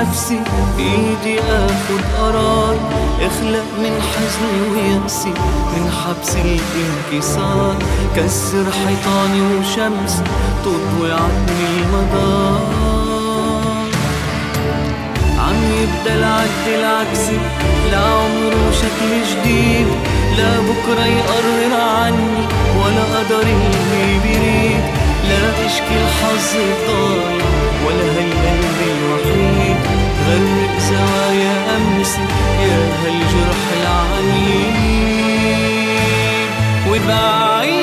نفسي بإيدي آخد قرار. اخلق من حزني ويأسي من حبس الانكسار. كسر حيطاني وشمس تضوي عني المدار. عم يبدأ العد العكسي لعمره شكل جديد. لا بكرة يقرر عني ولا قدر اللي بيريد لا اشكي الحظ الضايع ولا هالقلب الوحيد غرق زوايا امسي يا هالجرح العنيد وبعيش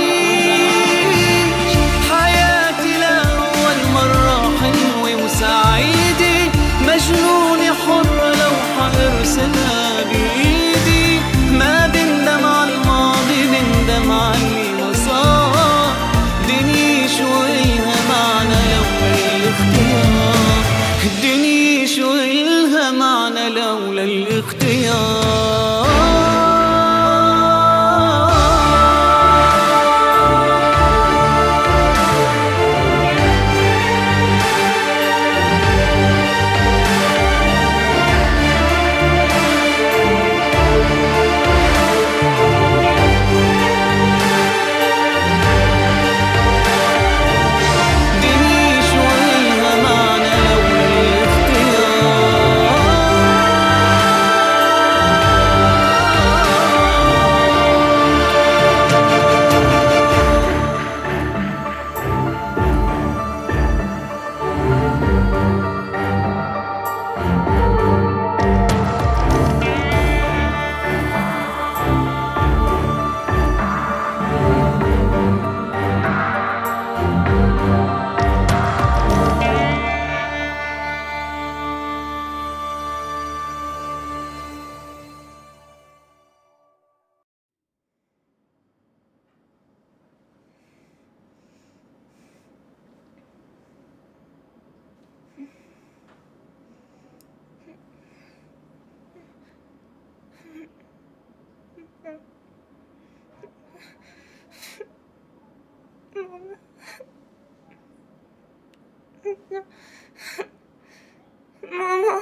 ماما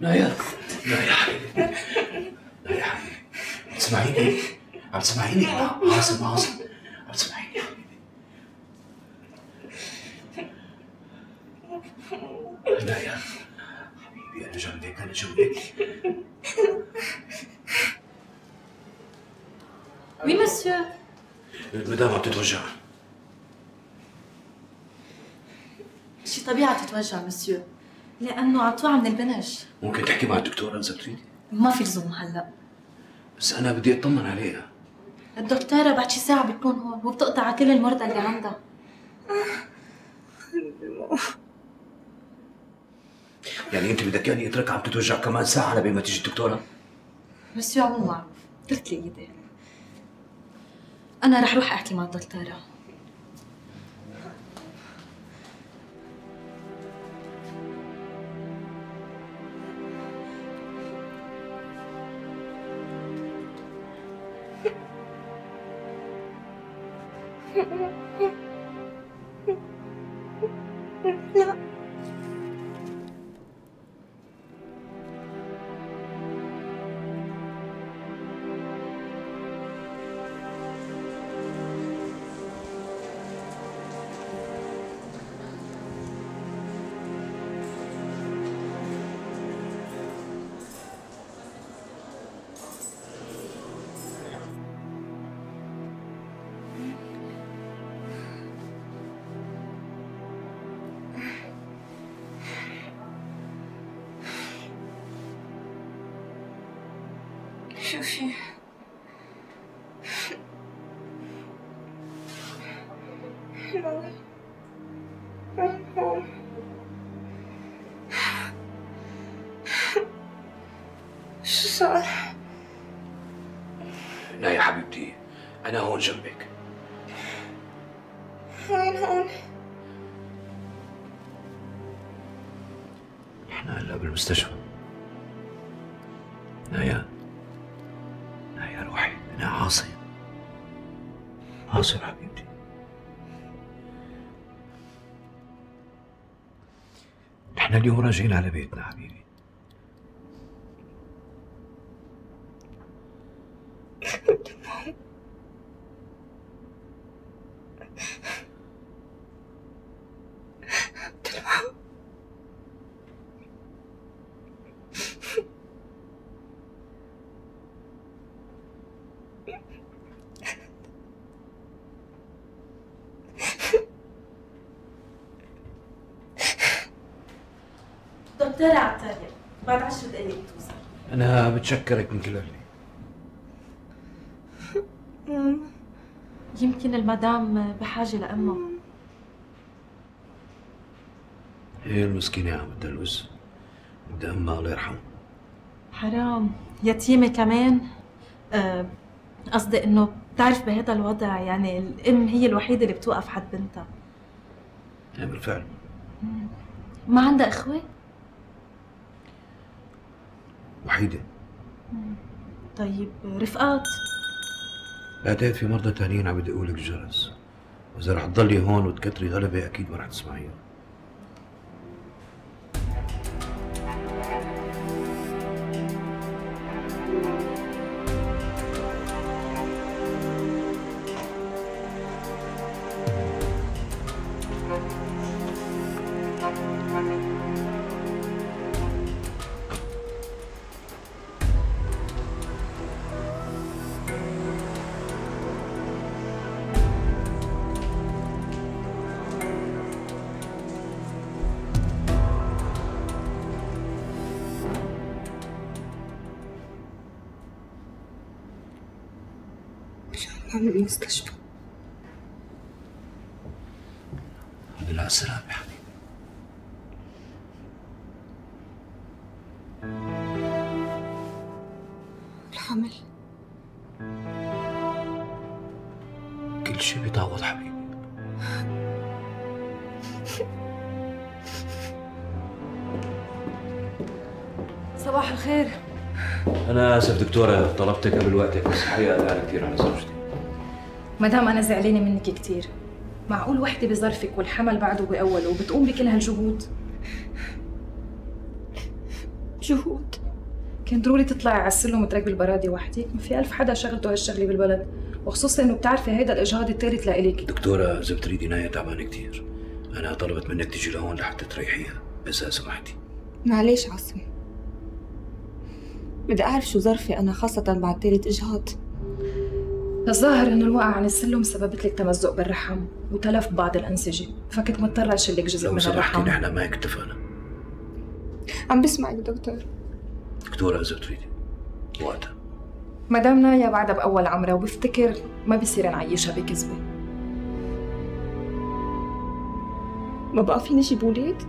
نايا نايا حبيبي نايا حبيبي عم تسمعيني عم تسمعيني عاصم عاصم عم تسمعيني يا حبيبي نايا حبيبي أنا جنبك أنا جنبك وي مسيو المدام عم تتوجع شي تتوجع مسيو. لأنه عطوها من البنج ممكن تحكي مع الدكتورة إذا بتريدي؟ ما في لزوم هلأ. بس أنا بدي أطمن عليها. الدكتورة بعد شي ساعة بتكون هون وبتقطع على كل المرضى اللي عندها. يعني أنت بدك إياني أتركها عم تتوجع كمان ساعة لبين ما تيجي الدكتورة؟ مسيو عمو معروف. قلت لي إيدي. أنا رح روح أحكي مع الدكتورة. شوفي شو صار؟ لا يا حبيبتي أنا هون جنبك وين هون؟ نحن هلا بالمستشفى حاصل حبيبتي. نحن اليوم راجعين على بيتنا حبيبي. بتشكرك من كل قلبي يمكن المدام بحاجة لأمه. هي المسكينة عم تدلوس بدها أمها الله يرحمه حرام. يتيمة كمان. آه، قصدي إنه بتعرف بهذا الوضع يعني الأم هي الوحيدة اللي بتوقف حد بنتها. هي بالفعل. ما عندها إخوة؟ وحيدة. طيب رفقات. بعتقد في مرضى تانيين عم يدقوا لك الجرس وإذا رح تضلي هون وتكتري غلبة أكيد ما رح تسمعيها عم بالمستشفى الحمد لله على السلامة يا حبيبي. الحمل. كل شيء بيتعوض حبيبي. صباح الخير. أنا آسف دكتورة طلبتك قبل وقتك بس الحقيقة زعلت كثير على زوجتي. مدام أنا زعلانة منك كتير. معقول وحدة بظرفك والحمل بعده بأوله وبتقوم بكل هالجهود؟ جهود. كان ضروري تطلعي على السلم وتراقبي البرادة وحدك؟ ما في ألف حدا شغلته هالشغلة بالبلد. وخصوصا إنه بتعرفي هيدا الإجهاض الثالث لإلك. دكتورة إذا بتريدي نايا تعبانة كثير أنا طلبت منك تيجي لهون لحتى تريحيها إذا سمحتي. معليش عاصم. بدي أعرف شو ظرفي أنا خاصة بعد تالت إجهاض. الظاهر إنه الوقعة عن السلم سببت لك تمزق بالرحم وتلف بعض الأنسجة. فكنت مضطرة أشيلك جزء لو من سمحتي الرحم. نحن ما هيك اتفقنا عم بسمعك دكتور. دكتورة إذا بتريدي وقتها. مدام نايا بعدها بأول عمرها وبفتكر ما بصير نعيشها بكذبة. ما بقى فيني جيب ولاد؟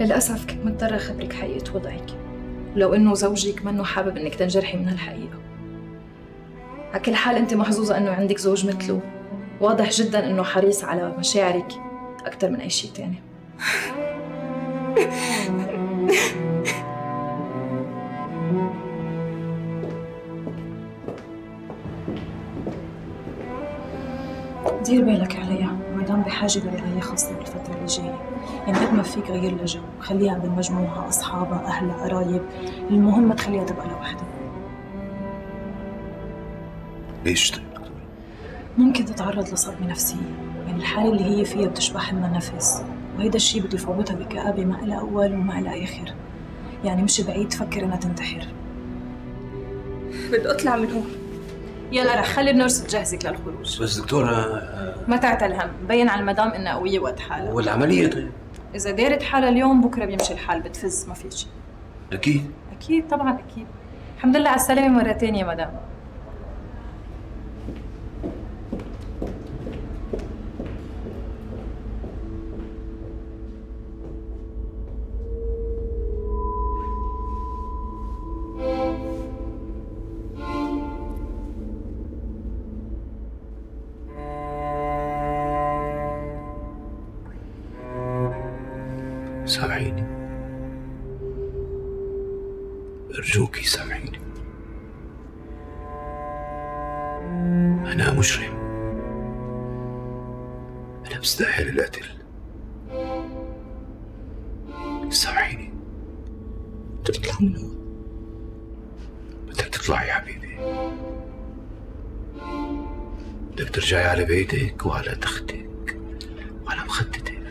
للأسف كنت مضطرة أخبرك حقيقة وضعك. ولو إنه زوجك منه حابب إنك تنجرحي من هالحقيقة. على كل حال أنت محظوظة إنه عندك زوج مثله. واضح جدا إنه حريص على مشاعرك أكثر من أي شيء تاني. دير بالك عليها مدام بحاجة لرعاية خاصة بالفترة اللي جاية. يعني قد ما فيك غير لها جو خليها بين مجموعها أصحابها أهلها قرايب. المهم ما تخليها تبقى لوحدها. ليش طيب؟ دكتورة؟ ممكن تتعرض لصدمة نفسية. يعني الحالة اللي هي فيها بتشبه حمى نفس وهيدا الشيء بده يفوتها بكآبة ما إلها أول وما إلها آخر يعني مش بعيد تفكر إنها تنتحر. بدي أطلع من هون. يلا رح خلي النورس تجهزك للخروج. بس دكتورة آه، ما تعتل هم بين على المدام إنها قوية وقت حالها. والعملية طيب؟ إذا دارت حالها اليوم بكرة بيمشي الحال بتفز ما في شيء أكيد. أكيد طبعا أكيد. الحمد لله على السلامة مرة تانية مدام. بيتك وعلى تختك وعلى مخدتك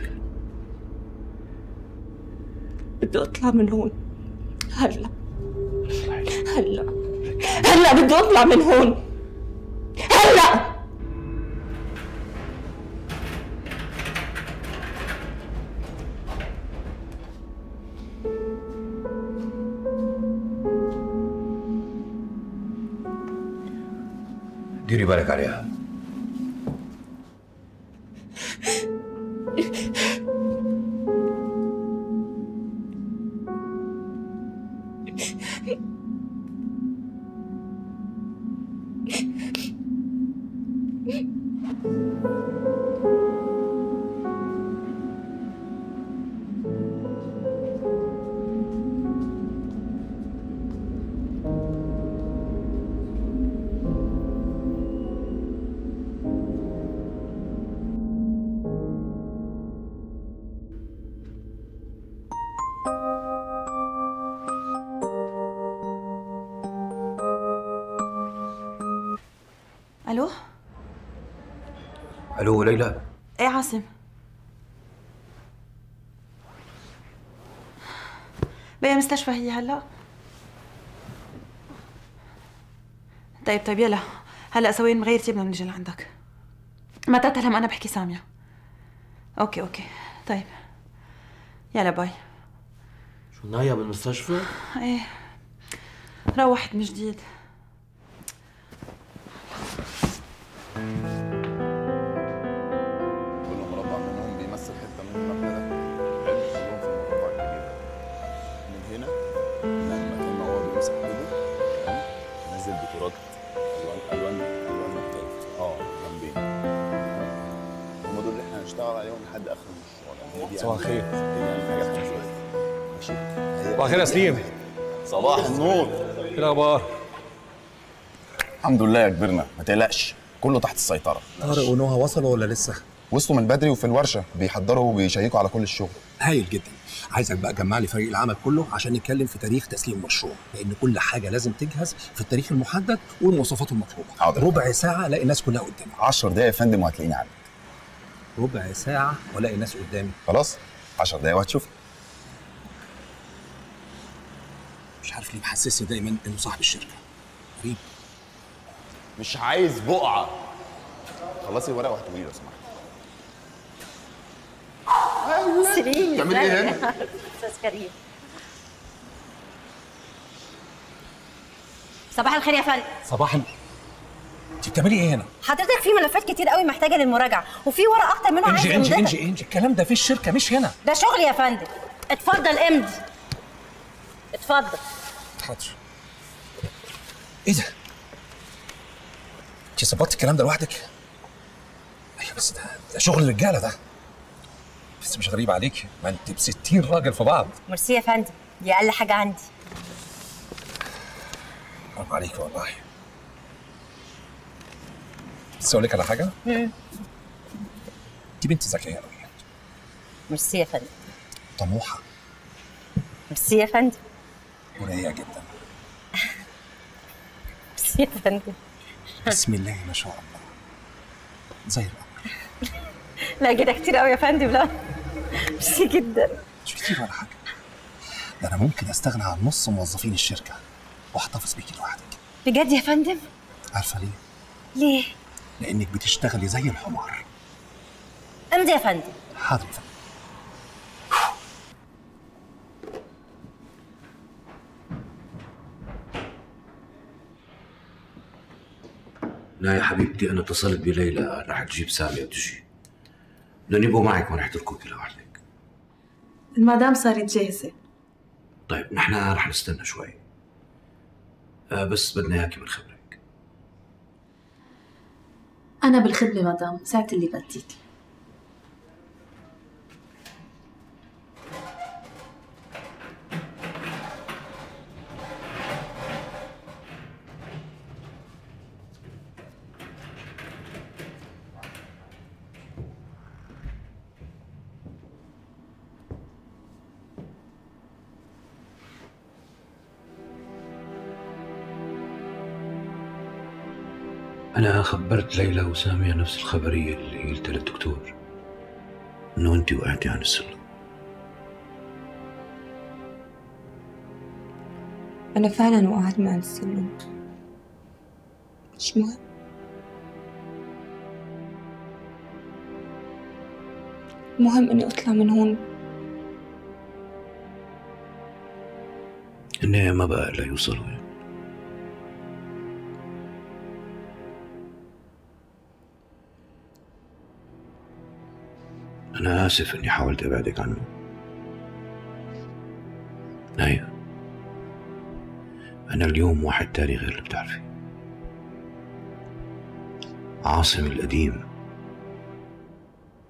بدي أطلع من هون. هلا. هلا. هلا بدي أطلع من هون. هلا. ديري بالك عليها. بقى مستشفى هي هلا؟ طيب طيب يلا. هلا ثواني منغير تيابنا بنجي لعندك ما تعتلي هم أنا بحكي سامية. okay okay. طيب. يلا bye. شو نايا بالمستشفى؟ إيه. روحت من جديد. صباح الخير. صباح الخير يا سليم. صباح النور. إيه الأخبار؟ الحمد لله يا كبرنا ما تقلقش كله تحت السيطرة. طارق ونهى وصلوا ولا لسه؟ وصلوا من بدري وفي الورشة بيحضروا وبيشيكوا على كل الشغل. هايل جدا. عايزك بقى تجمع لي فريق العمل كله عشان نتكلم في تاريخ تسليم المشروع لأن كل حاجة لازم تجهز في التاريخ المحدد والمواصفات المطلوبة. حاضر. ربع ساعة الاقي الناس كلها قدامي 10 دقايق يا فندم وهتلاقيني عندك ربع ساعة وألاقي الناس قدامي. خلاص 10 دقايق وهتشوف مش عارف ليه محسسني دايما إنه صاحب الشركة. غريب. مش عايز بقعة. خلصي الورق وهتقولي لو سمحت. سليم. بتعملي إيه هنا؟ أستاذ كريم. صباح الخير يا فندم. صباح انت بتعملي إيه هنا؟ حضرتك في ملفات كتير قوي محتاجة للمراجعة وفي ورق أكتر منه عايز انجي انجي. انجي انجي. الكلام ده في الشركة مش هنا. ده شغل يا فندم. اتفضل امضي. اتفضل. حاضر. إيه ده؟ انت ظبطت الكلام ده لوحدك؟ أيوه بس ده ده شغل الرجالة ده. بس مش غريب عليك ما انت ب 60 راجل في بعض. ميرسي يا فندم دي أقل حاجة عندي. برافو عليك والله. بس أقول لك على حاجة. مم. دي بنت ذكيه قوي ميرسي يا فندم. طموحة. ميرسي يا فندم. ورقيقه جدا. ميرسي يا فندم. بسم الله ما شاء الله. زي القمر لا كده كتير قوي يا فندم لا. ميرسي جدا. مش كتير ولا حاجة؟ ده أنا ممكن أستغنى عن نص موظفين الشركة وأحتفظ بيكي لوحدك. بجد يا فندم؟ عارفة ليه؟ ليه؟ لأنك بتشتغلي زي الحمار. أمضي يا فندم. حاضر. يا فندم لا يا حبيبتي أنا اتصلت بليلى رح تجيب سامي وتجي. بدنا نبقوا معك ما رح تركوكي لوحدك المدام صارت جاهزة. طيب نحن رح نستنى شوي. آه بس بدنا إياكي بنخبرك أنا بالخدمة مدام ساعه اللي بديك. أنا خبرت ليلى وسامية نفس الخبرية اللي قلتها للدكتور. إنه أنت وقعتي عن السلم. أنا فعلا وقعت من عند السلم. مش مهم. مهم إني أطلع من هون. إني ما بقى لا يوصلوا يعني. أنا آسف إني حاولت أبعدك عنه. نايا أنا اليوم واحد تاني غير اللي بتعرفي. عاصم القديم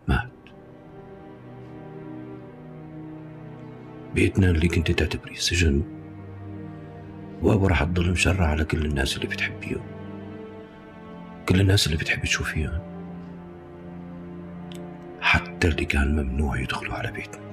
مات. بيتنا اللي كنت تعتبريه سجن وأبو رح تضل مشرع على كل الناس اللي بتحبيهم كل الناس اللي بتحبي تشوفيهم اللي كان ممنوع يدخلوا على بيتنا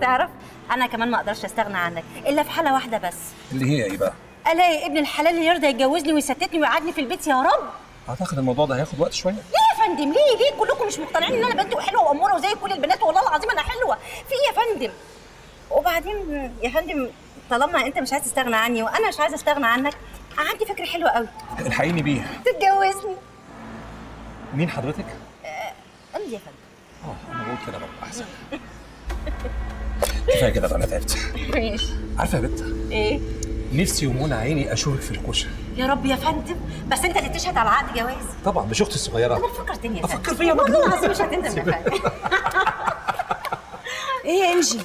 تعرف أنا كمان ما أقدرش أستغنى عنك إلا في حالة واحدة بس. اللي هي إيه بقى؟ الاقي ابن الحلال اللي يرضى يتجوزني ويستتني ويقعدني في البيت يا رب. أعتقد الموضوع ده هياخد وقت شوية. ليه يا فندم؟ ليه؟ ليه كلكم مش مقتنعين إن أنا بنت وحلوه وأمورة وزي كل البنات؟ والله العظيم أنا حلوة. في إيه يا فندم؟ وبعدين يا فندم طالما أنت مش عايز تستغنى عني وأنا مش عايزه أستغنى عنك عندي فكرة حلوة قوي الحقيني بيه تتجوزني. مين حضرتك؟ امضي يا فندم. آه أنا بقول كده برضه أحسن. كفاية كده بقى أنا تعبت. ماشي. عارفة يا بت؟ إيه؟ نفسي ومنى عيني أشوفك في الكوشة. يا رب يا فندم بس أنت اللي تشهد على عقد جواز. طبعا مش أختي الصغيرة. أنا فكرتني يا فندم. أفكر فيا والله العظيم مش هتندم يا فندم. إيه يا إنجي؟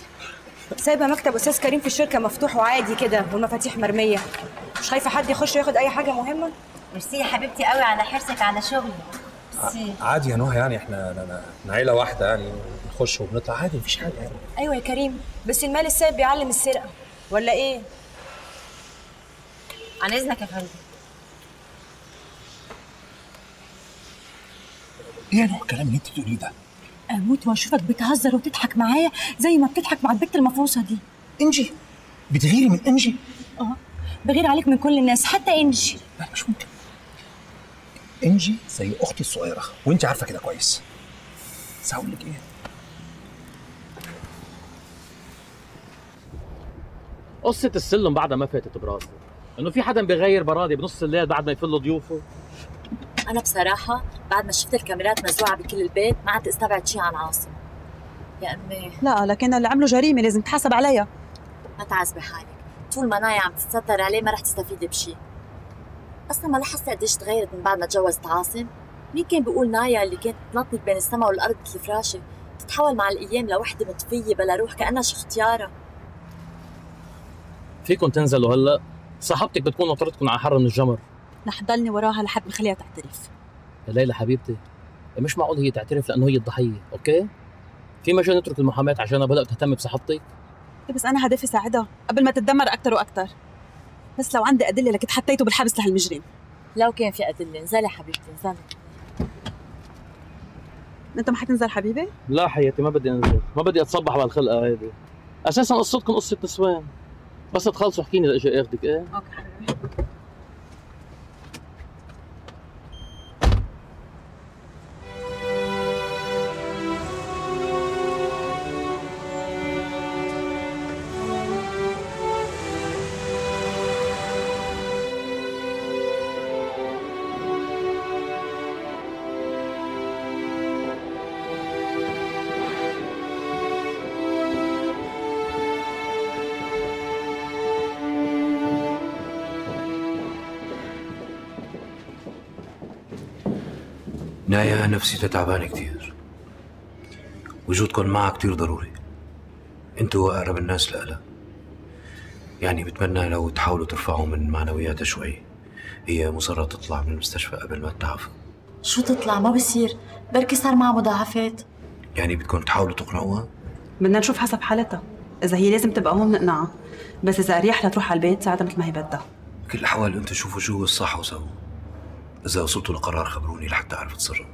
سايبة مكتب أستاذ كريم في الشركة مفتوح وعادي كده والمفاتيح مرمية. مش خايفه حد يخش ياخد أي حاجة مهمة؟ ميرسي يا حبيبتي قوي على حرصك على شغلي. ميرسي. عادي يا نهى يعني إحنا إحنا عيلة واحدة يعني نخش وبنطلع عادي مفيش حاجة يعني. أيوه يا كريم بس المال السايب بيعلم السرقة ولا إيه؟ عن إذنك يا فندم. إيه يا نهى الكلام اللي أنت بتقوليه ده؟ أموت وأشوفك بتهزر وتضحك معايا زي ما بتضحك مع البت المفروسه دي. إنجي بتغيري من إنجي؟ آه. بغير عليك من كل الناس حتى إنجي. لا مش ممكن. إنجي زي أختي الصغيرة وانت عارفة كده كويس. بس هقول لك إيه؟ قصة السلم بعدها ما فاتت براسي. إنه في حدا بيغير برادي بنص الليل بعد ما يفل ضيوفه؟ أنا بصراحة بعد ما شفت الكاميرات مزروعة بكل البيت ما عاد استبعد شيء عن عاصم يا أمي. لا لكن اللي عمله جريمة لازم تحاسب عليها. ما تعذبي حالك. طول ما نايا عم تتستر عليه ما رح تستفيدي بشيء أصلا ما لاحظت قديش تغيرت من بعد ما تجوزت عاصم؟ مين كان بيقول نايا اللي كانت تنطط بين السما والأرض مثل فراشة تتحول مع الأيام لوحدة مطفية بلا روح كأنها شختيارة فيكم تنزلوا هلأ. صاحبتك بتكون نطرتكم على حر من الجمر. رح ضلني وراها لحد ما خليها تعترف. يا ليلى حبيبتي مش معقول هي تعترف لأنه هي الضحية أوكي؟ في مجال نترك المحاماة عشان بدأت تهتم بصاحبتك بس أنا هدفي ساعدها قبل ما تتدمر أكثر وأكثر بس لو عندي أدلة لكنت حطيته بالحبس لهالمجرم لو كان في أدلة انزلي حبيبتي انزلي. أنت ما حتنزل حبيبي؟ لا حياتي ما بدي أنزل. ما بدي أتصبح بهالخلقه هيدي. أساسا قصتكم قصة نسوان. بس تخلصوا احكيني لاجي أخذك إيه؟ أوكي حبيبي. نايا نفسيتها تعبانة كتير. وجودكم معها كتير ضروري. أنتوا أقرب الناس لها يعني بتمنى لو تحاولوا ترفعوا من معنوياتها شوي. هي مصرة تطلع من المستشفى قبل ما تتعافى. شو تطلع؟ ما بصير. بركي صار معها مضاعفات. يعني بدكم تحاولوا تقنعوها؟ بدنا نشوف حسب حالتها. إذا هي لازم تبقى هون نقنعها بس إذا أريح لتروح على البيت ساعتها مثل ما هي بدها. بكل الأحوال أنتوا شوفوا شو الصح وسووا. إذا وصلتوا لقرار خبروني لحتى أعرف أتصرف.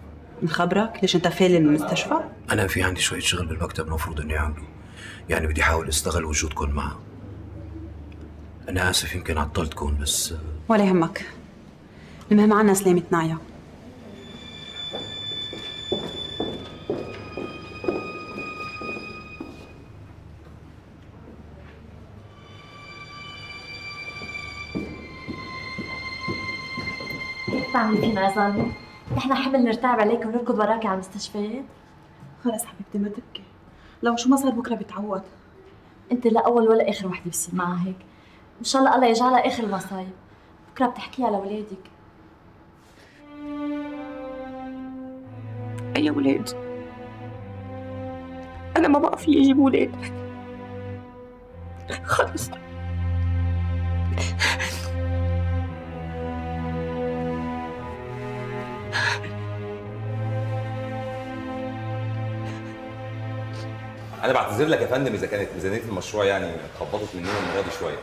نخبرك ليش أنت فالي من المستشفى أنا في عندي شوية شغل بالمكتب المفروض إني أعمله. يعني بدي أحاول أستغل وجودكم معها أنا آسف يمكن عطلتكم بس ولا يهمك. المهم عنا سلامة نايا. هيك بتعملي فينا يا ظالمة؟ نحن حمل نرتعب عليك ونركض وراكي على المستشفيات؟ خلص حبيبتي ما تبكي. لو شو ما صار بكرة بتعوض. أنت لا أول ولا آخر وحدة بصير معها هيك. إن شاء الله الله يجعلها آخر المصايب. بكرة بتحكيها لاولادك أي ولاد أنا ما بقى في أجيب ولاد خلص. أنا بعتذر لك يا فندم اذا كانت ميزانية المشروع يعني اتخبطت مننا المره دي شوية.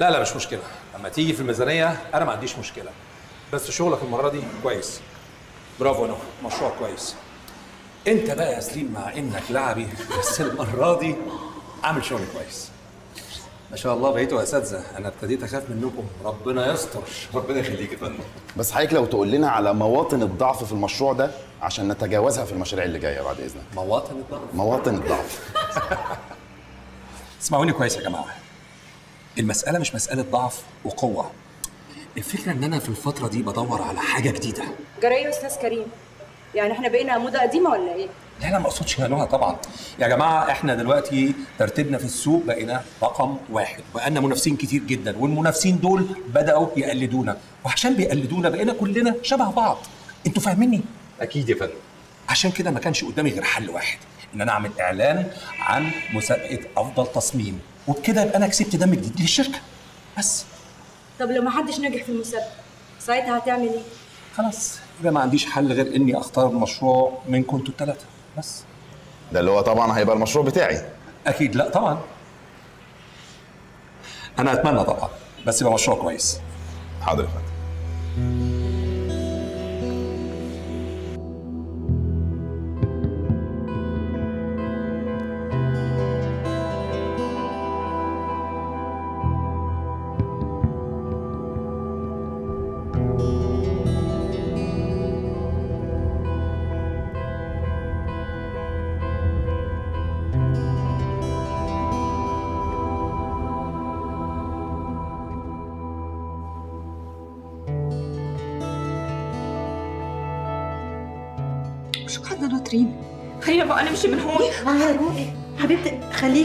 لا لا مش مشكلة. لما تيجي في الميزانية أنا ما عنديش مشكلة. بس شغلك المرة دي كويس. برافو نو مشروع كويس. انت بقى يا سليم مع انك لعبي بس المرة دي عامل شغل كويس. ما شاء الله بقيتوا اساتذه أنا ابتديت أخاف منكم. ربنا يستر. ربنا يخليك يا فندم. بس حضرتك لو تقول لنا على مواطن الضعف في المشروع ده عشان نتجاوزها في المشاريع اللي جاية بعد إذنك. مواطن الضعف؟ مواطن الضعف. اسمعوني كويس يا جماعة. المسألة مش مسألة ضعف وقوة. الفكرة إن أنا في الفترة دي بدور على حاجة جديدة. جرى إيه يا أستاذ كريم. يعني إحنا بقينا موضه قديمة ولا إيه؟ لا لا ما اقصدش نهى طبعا. يا جماعة إحنا دلوقتي ترتيبنا في السوق بقينا رقم واحد بقالنا منافسين كتير جدا والمنافسين دول بدأوا يقلدونا. وعشان بيقلدونا بقينا كلنا شبه بعض. أنتوا فاهميني؟ أكيد يا فندم. عشان كده ما كانش قدامي غير حل واحد إن أنا أعمل إعلان عن مسابقة أفضل تصميم. وبكده يبقى أنا كسبت دم جديد للشركة. بس. طب لو ما حدش نجح في المسابقة ساعتها هتعمل إيه؟ خلاص يبقى ما عنديش حل غير إني أختار مشروع منكم أنتوا الثلاثه بس. ده اللي هو طبعا هيبقى المشروع بتاعي. أكيد لا طبعا. أنا أتمنى طبعا بس يبقى مشروع كويس. حاضر يا فندم.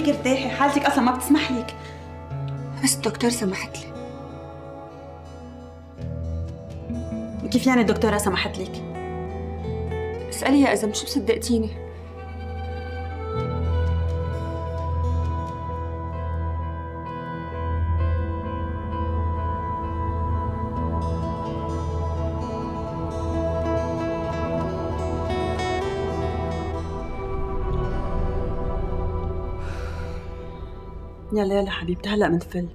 ارتاحي حالتك أصلا ما بتسمح لك بس الدكتور سمحت لي. كيف يعني الدكتورة سمحت لك؟ اسأليها إذا مش مصدقتيني؟ يلا يلا حبيبتي هلا بنفل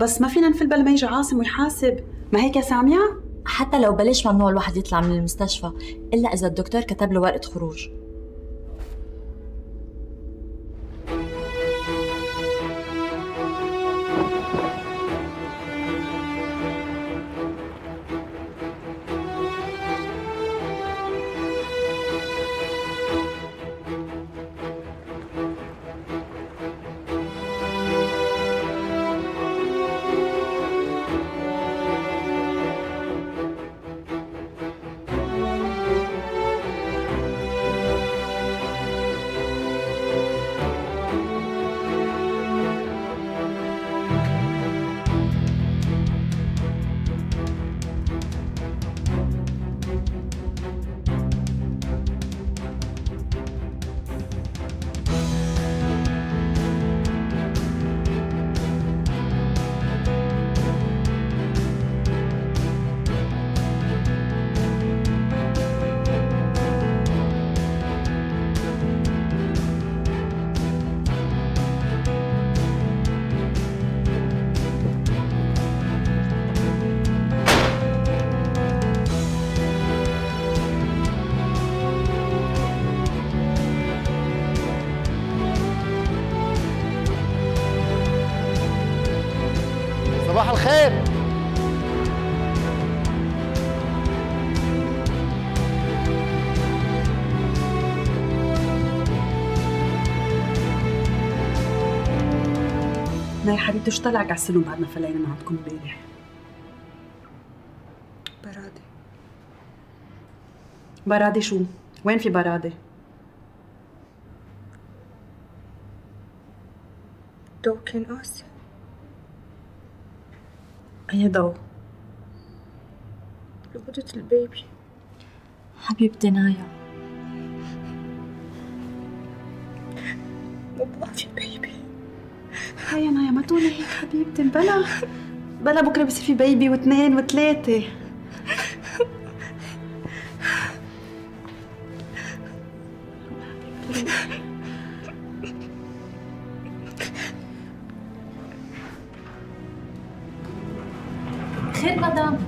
بس ما فينا نفل بلا ما يجي عاصم ويحاسب. ما هيك يا سامية؟ حتى لو بلش ممنوع الواحد يطلع من المستشفى إلا إذا الدكتور كتب له ورقة خروج. شو طلعك على السلم بعد ما فلينا من عندكم امبارح برادة برادة شو؟ وين في برادة؟ ضو كان قاسي أي ضوء لأوضة البيبي. حبيبتي نايا مو في بيبي هيا نايا ما تقولي هيك حبيبتي بلا. بلا بكرة بصير في بيبي واثنين وثلاثة. خير مدام.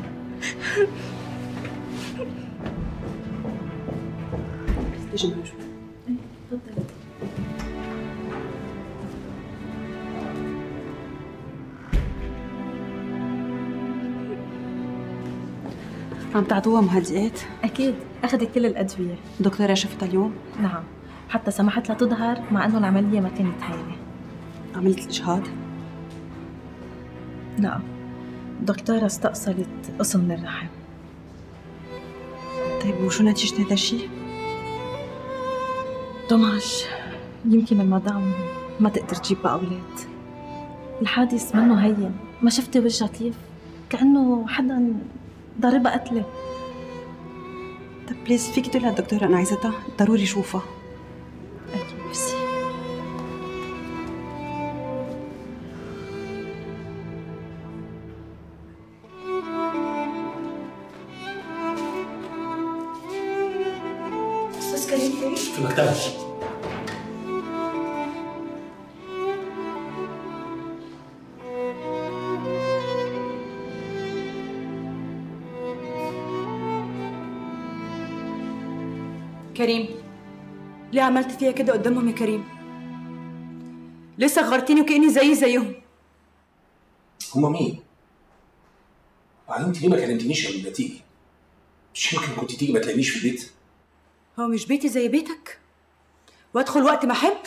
ليجي معي شوي تفضلي. عم تعطوها مهدئات؟ أكيد أخذت كل الأدوية دكتورة شفتها اليوم؟ نعم حتى سمحت لها تظهر مع إنه العملية ما كانت هينة عملت الإجهاض؟ لا الدكتورة استأصلت قسم من الرحم طيب وشو نتيجة هذا الشيء؟ دمج يمكن المدام ما تقدر تجيب بقى أولاد الحادث منه هين ما شفتي وجهها كيف؟ كأنه حدا ضربها قتلة طب بليز فيك تقولي للدكتورة أنا عايزتها ضروري شوفها عملت فيها كده قدامهم يا كريم؟ ليه صغرتيني وكأني زيي زيهم. هما مين؟ وبعدين انت ليه ما كلمتنيش قبل ما تيجي؟ مش يمكن كنت تيجي ما تلاقينيش في البيت؟ هو مش بيتي زي بيتك؟ وادخل وقت ما أحب؟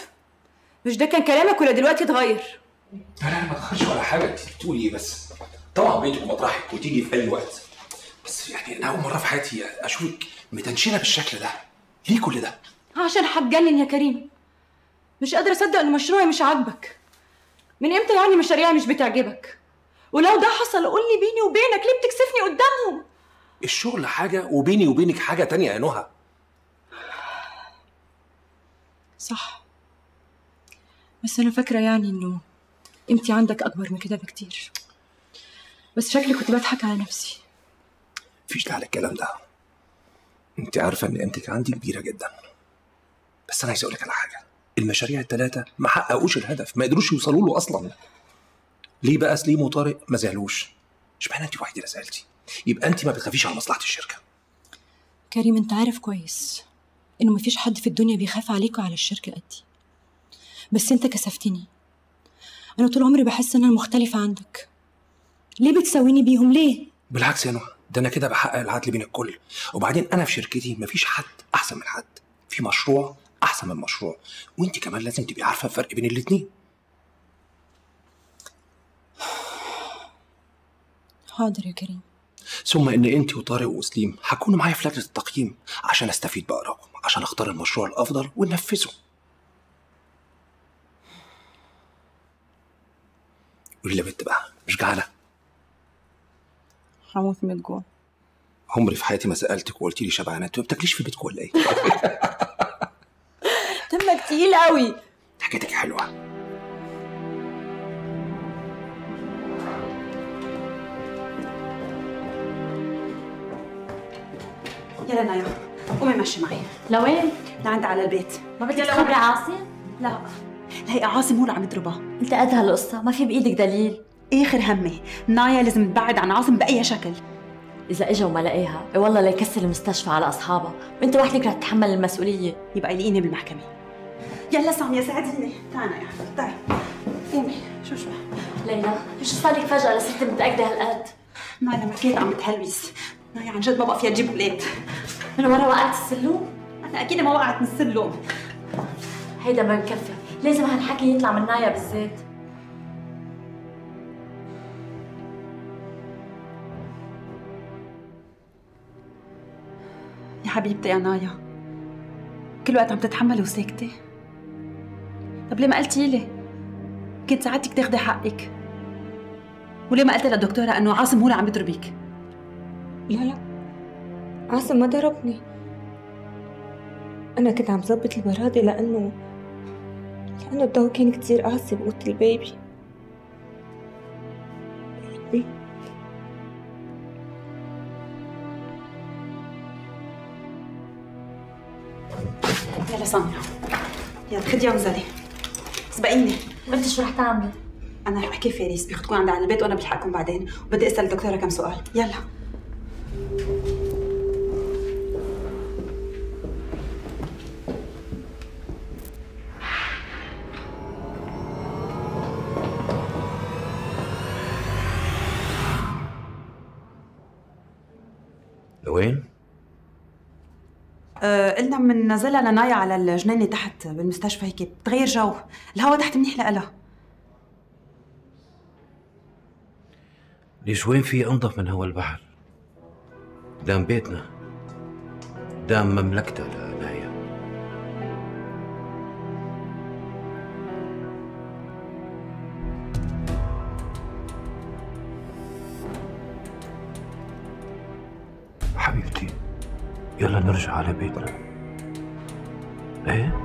مش ده كان كلامك ولا دلوقتي اتغير؟ لا لا ما تخافش ولا حاجة. انت بتقولي إيه بس؟ طبعا بيتك ومطرحك وتيجي في أي وقت. بس يعني أنا أول مرة في حياتي أشوفك متنشنة بالشكل ده. ليه كل ده؟ عشان هتجنن يا كريم. مش قادرة أصدق إن مشروعي مش عاجبك. من إمتى يعني مشاريعي مش بتعجبك؟ ولو ده حصل قول لي بيني وبينك ليه بتكسفني قدامهم؟ الشغل حاجة وبيني وبينك حاجة تانية يا نهى. صح. بس أنا فاكرة يعني إنه قيمتي عندك أكبر من كده بكتير. بس شكلي كنت بضحك على نفسي. مفيش داعي للكلام ده. انت عارفة إن قيمتك عندي كبيرة جدا. بس أنا عايز أقول لك على حاجة. المشاريع الثلاثه ما حققوش الهدف ما قدروش يوصلوا له أصلا. ليه بقى؟ سليم وطارق ما زعلوش. اشمعنى انت الوحيده اللي زعلتي؟ يبقى انت ما بتخافيش على مصلحة الشركة. كريم أنت عارف كويس إنه مفيش حد في الدنيا بيخاف عليك وعلى الشركة قدي بس أنت كسفتني. أنا طول عمري بحس إن أنا مختلفة عنك ليه بتساويني بيهم؟ ليه؟ بالعكس يا نهى ده أنا كده بحقق العدل بين الكل. وبعدين أنا في شركتي مفيش حد أحسن من حد. في مشروع أحسن من مشروع وأنت كمان لازم تبقي عارفة الفرق بين الاتنين. حاضر يا كريم. ثم إن أنت وطارق وسليم هتكونوا معايا في لجنة التقييم عشان أستفيد بآرائكم عشان أختار المشروع الأفضل وننفذه. قولي لي يا بنت بقى مش جعانة؟ هموت من الجوع. عمري في حياتي ما سألتك وقلت لي شبعانه انت ما بتاكليش في بيتك ولا إيه؟ تقيل قوي. حكايتك حلوة. يلا نايا قومي مشي معي لوين؟ لعند على البيت. ما بدك تخبري عاصم؟ لا. هي عاصم هو اللي عم يضربها. أنت قد هالقصة ما في بإيدك دليل. آخر همي. نايا لازم تبعد عن عاصم بأي شكل. إذا إجا وما لقيها إي والله ليكسر المستشفى على أصحابها. وأنت وحدك رح تتحمل المسؤولية. يبقى يلاقيني بالمحكمة. يلا سامية ساعديني. تعالى يا حبيبتي تعي قومي. شو شو؟ ليلى شو صار لك فجأة لصرت متأكدة هالقد؟ نايا ما كنت عم تهلوس. نايا عن جد ما بقى فيها تجيب ولاد من ورا وقعت السلوم؟ أنا أكيد ما وقعت من السلوم. هيدا ما بكفي لازم هالحكي يطلع من نايا بالذات. يا حبيبتي يا نايا. كل وقت عم تتحملي وساكتة. طب ليه ما قلتي لي؟ كنت ساعدتك تاخدي حقك. وليه ما قلتي للدكتورة إنه عاصم هو اللي عم يضربك؟ لا لا. عاصم ما ضربني. أنا كنت عم ظبط البرادة لأنه لأنه الضوء كان كتير قاسي بأوضة البيبي. يلا سامية يلا خدي وانزلي سبقيني انت شو رح تعملي؟ أنا رح أحكي فارس بياخدكم عند على البيت وأنا بلحقكم بعدين. وبدي أسأل الدكتورة كم سؤال. يلا. قلنا بننزلها لنايا على الجنينه تحت بالمستشفى هيك. بتغير جو. الهوا تحت منيح لها ليش وين في أنظف من هوا البحر؟ قدام بيتنا. قدام مملكتها لنايا حبيبتي يلا نرجع على بيتنا. إيه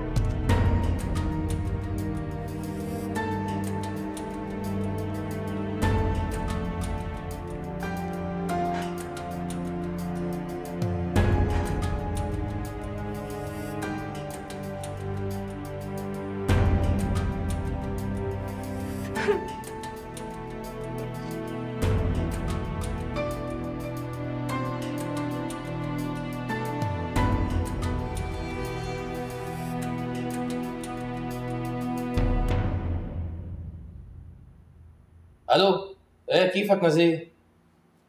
كيفك نزيه؟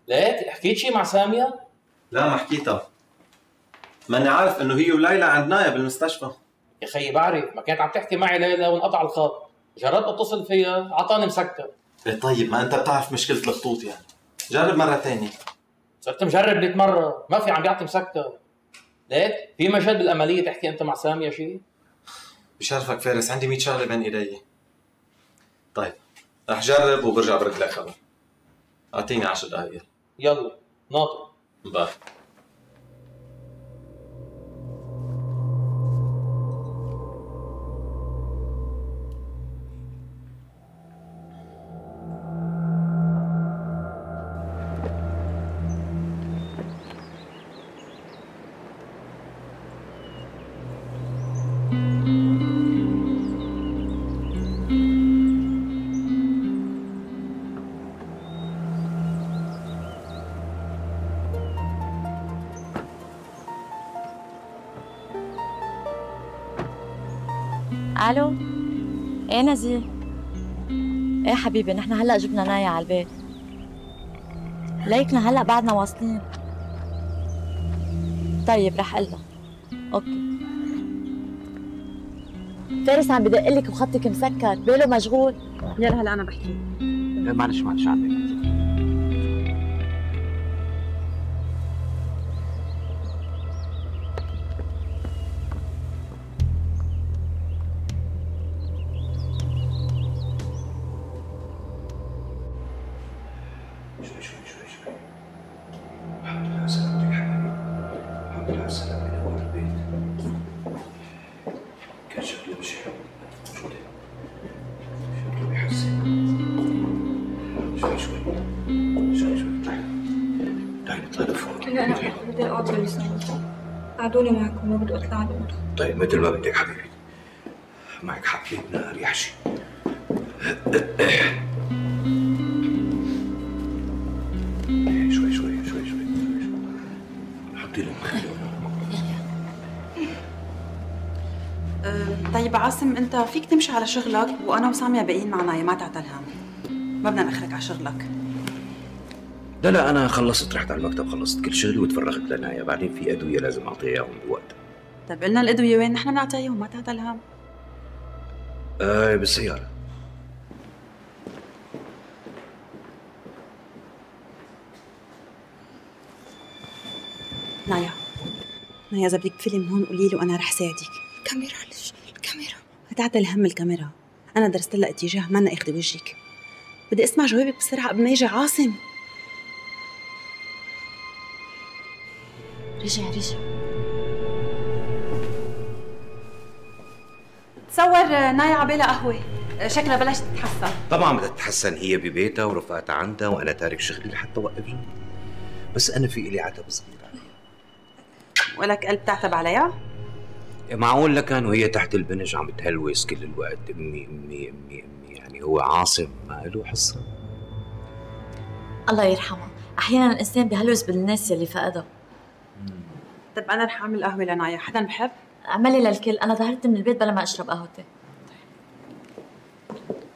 لقيت حكيت شي مع سامية؟ لا ما حكيتها. ماني عارف إنه هي وليلى عند نايا بالمستشفى يا خيي بعرف. ما كانت عم تحكي معي ليلى وانقطع الخط. جربت اتصل فيها. عطاني مسكر. إيه طيب ما أنت بتعرف مشكلة الخطوط يعني. جرب مرة تانية. صرت مجرب 100 مرة. ما في عم بيعطي مسكر. ليك في مجال بالأملية تحكي أنت مع سامية شيء؟ بشرفك فارس. عندي 100 شغلة بين إيدي. طيب رح جرب وبرجع برد لك خبر. أعطيني 10 دقائق يلا ناطر. باي. ألو إيه نزيه إيه حبيبي نحن هلا جبنا نايا على البيت. ليكنا هلا بعدنا واصلين. طيب رح قلها أوكي. فارس عم بدق لك وخطك مسكر. باله مشغول. يلا هلا أنا بحكي. معلش معلش عنك بدي اقعد بالسنة قعدوني معكم ما بدي اطلع على الأوضة طيب مثل ما بدك حبيبي معك حق بيتنا اريح شيء شوي شوي شوي شوي حطي طيب عاصم انت فيك تمشي على شغلك وأنا وسامية باقيين مع نايا ما تعتل هم ما بدنا ناخرك على شغلك لا لا أنا خلصت رحت على المكتب خلصت كل شغلي وتفرغت لنايا بعدين في أدوية لازم أعطيها اياهم بوقت طيب قلنا الأدوية وين؟ نحن بنعطيهم ما تعتل هم آه بالسيارة. نايا نايا اذا بدك فيلم هون قولي لي وأنا رح ساعدك. الكاميرا ليش؟ الكاميرا. تعتل هم الكاميرا. أنا درست لها اتجاه ما أخذ وجهك. بدي أسمع جوابك بسرعة قبل ما يجي عاصم. رجع رجع. تصور نايا عبالها قهوة. شكلها بلشت تتحسن. طبعا بدها تتحسن. هي ببيتها ورفقاتها عندها وأنا تارك شغلي لحتى أوقف جنبها بس أنا في إلي عتب صغير ولك قلب تعتب عليها؟ معقول لكان وهي تحت البنج عم تهلوس كل الوقت. امي امي امي امي يعني هو عاصم ما له حصة. الله يرحمها أحيانا الإنسان بيهلوس بالناس يلي فقدها طب أنا رح أعمل قهوة لنايا. حدا بحب؟ أعملي للكل. أنا ظهرت من البيت بلا ما أشرب قهوتي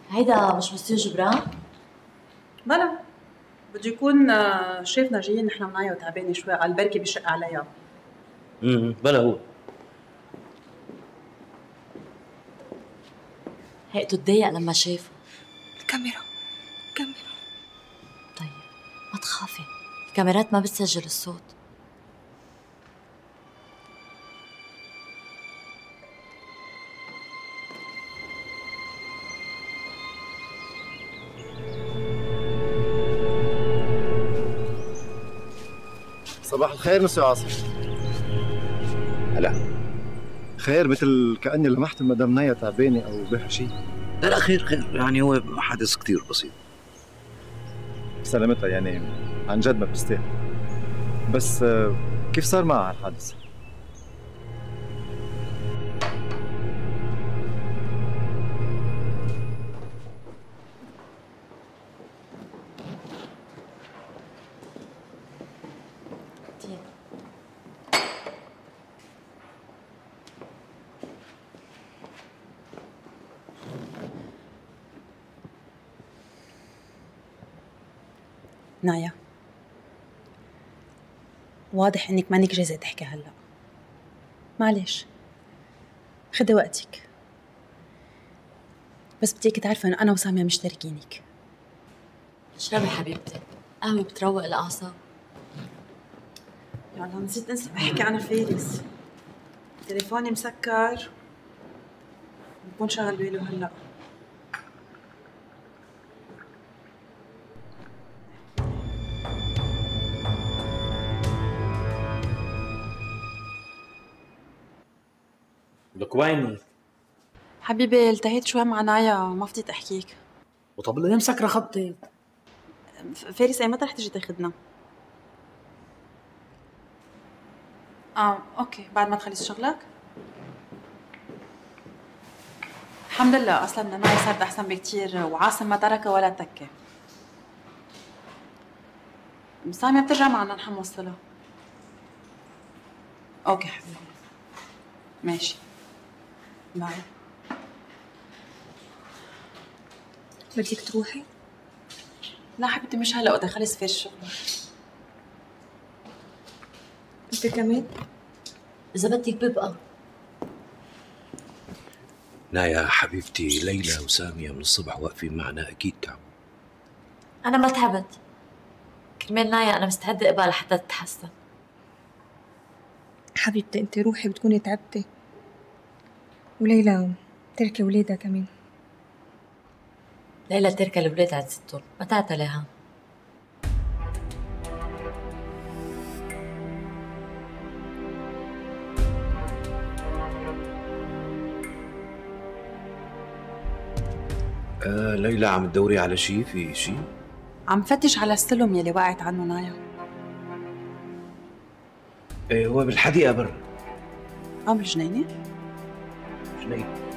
هيدا مش مسيو جبران؟ بلا. بده يكون آه، شايفنا جايين نحن ونايا وتعبانة شوي على البركة بشق عليها. امم بلا هو. هيئته تضايق لما شافه الكاميرا الكاميرا. طيب ما تخافي. الكاميرات ما بتسجل الصوت. الخير مسيو عاصم. هلا. خير مثل كأني لمحت المدام نايا تعبانة أو بها شيء. لا لا خير خير. يعني هو حدث كثير بسيط. سلامتها يعني عن جد ما بتستاهل. بس آه، كيف صار معها هالحادث؟ نايا. واضح إنك مانك جاهزه تحكي هلا. معلش خدي وقتك. بس بدي إياكي تعرفي إنه أنا وسامية مشتركينك. اشربي حبيبتي قهوة بتروق الأعصاب. يلا نسيت انسى أحكي عن فارس تليفوني مسكر. بكون شغل باله هلا لك ويني؟ حبيبي التهيت شوي مع نايا ما فضيت أحكيك وطب ليه مسكرة خطي؟ فارس أي متى رح تجي تاخذنا؟ آه أوكي بعد ما تخلص شغلك؟ الحمد لله أصلا نايا صارت أحسن بكتير وعاصم ما تركها ولا تكة سامية بترجع معنا نحن نوصلها okay حبيبي ماشي bye بدك تروحي؟ لا حبيبتي مش هلا وقت اخلص في الشغل انت كمان؟ إذا بدك ببقى نايا حبيبتي ليلى وسامية من الصبح واقفين معنا أكيد تعبوا. أنا ما تعبت. كرمال نايا أنا مستعدة أبقى لحتى تتحسن. حبيبتي أنت روحي بتكوني تعبتي. وليلى تركي ولادها كمان. ليلى تركة الولاد عند ستون ما تعتليها آه ليلى عم تدوري على شيء في شيء عم فتش على السلم يلي وقعت عنه نايا. إيه هو بالحديقة برا. آه بالجنينة؟ Me.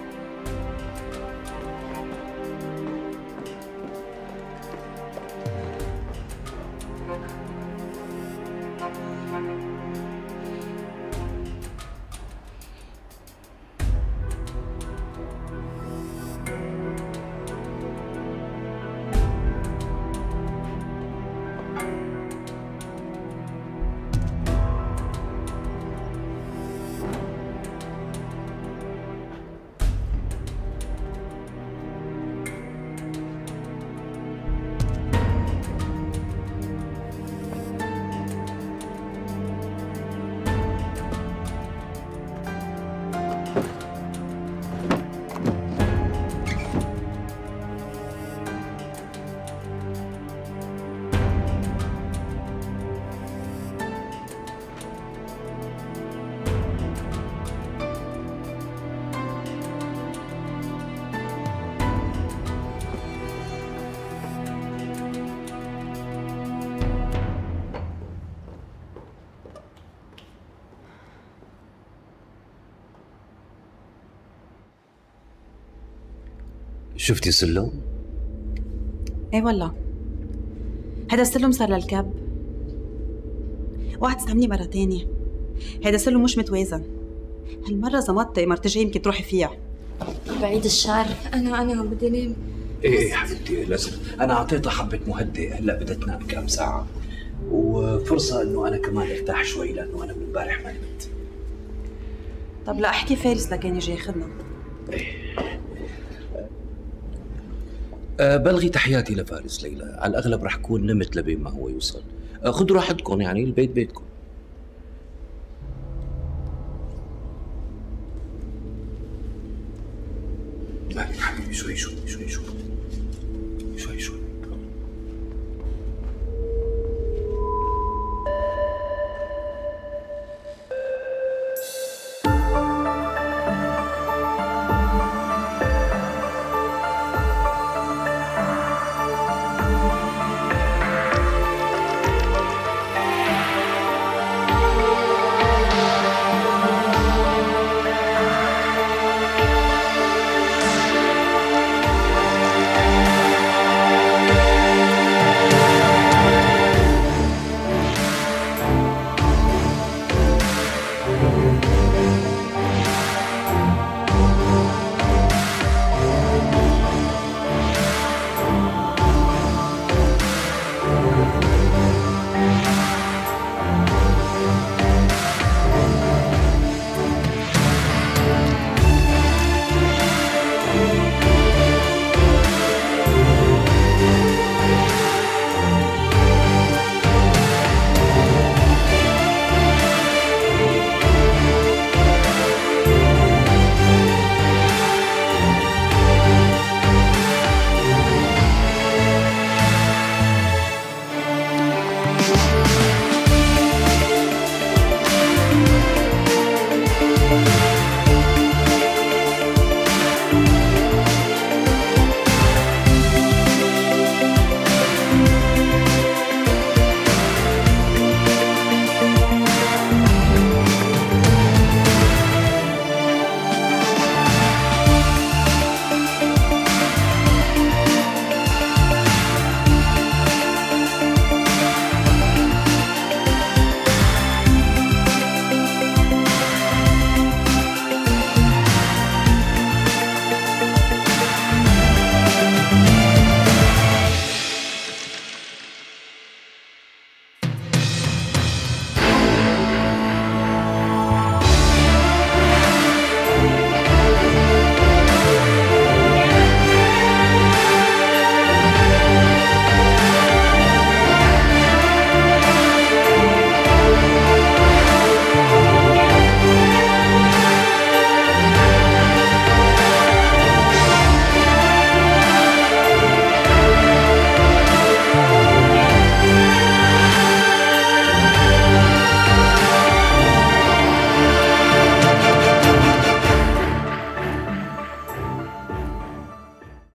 شفتي سلم؟ إيه والله. هذا السلم صار للكب اوعى تستعملي مرة تانية. هذا السلم مش متوازن. هالمرة زمطتي مرة تجي يمكن تروحي فيها. بعيد الشر أنا أنا بدي انام إيه إيه حبيبتي لازم أنا أعطيتها حبة مهدئ. هلأ بدها تنام كم ساعة. وفرصة إنه أنا كمان ارتاح شوي لأنه أنا من امبارح ما نمت. طب لا أحكي فارس لكان يجي ياخذنا. أه بلغي تحياتي لفارس ليلى. على الأغلب رح كون نمت لبين ما هو يوصل. أه خذوا راحتكم يعني البيت بيتكم. حبيبي شوي شوي. شوي شوي.